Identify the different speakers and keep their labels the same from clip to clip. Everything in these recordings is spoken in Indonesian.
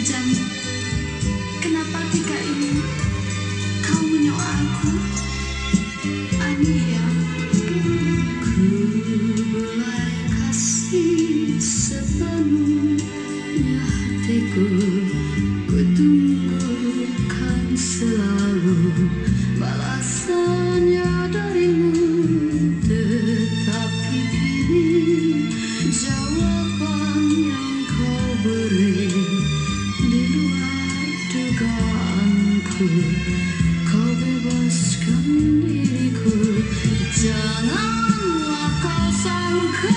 Speaker 1: kejam. Kenapa ketika ini kau menyoal aku? Ania, ku mulai kasih sepenuhnya hatiku. Ku tunggukan selalu balasannya darimu. Tetapi ini jawab Janganlah kau sangka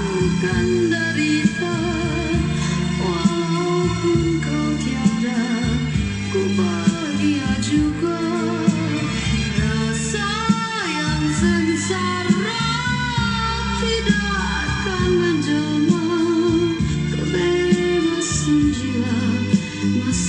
Speaker 1: Bukan derita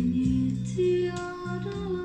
Speaker 1: Seni tiara